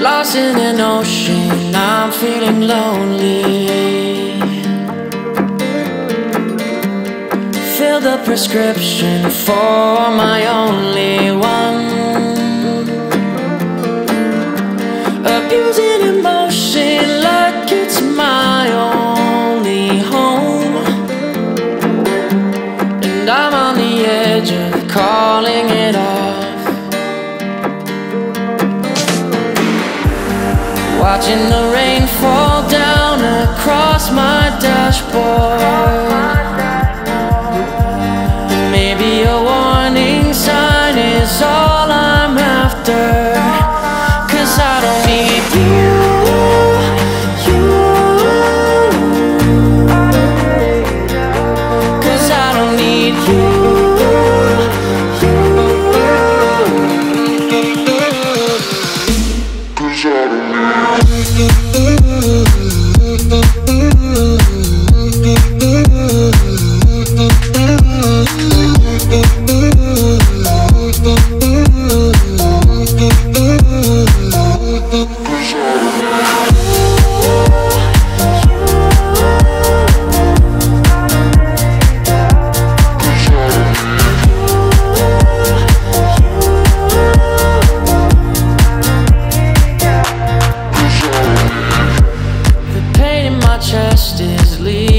Lost in an ocean, I'm feeling lonely. Fill the prescription for my only one. Abusing emotion like it's my only home. And I'm on the edge of calling it off. Watching the rain fall down across my dashboard. The chest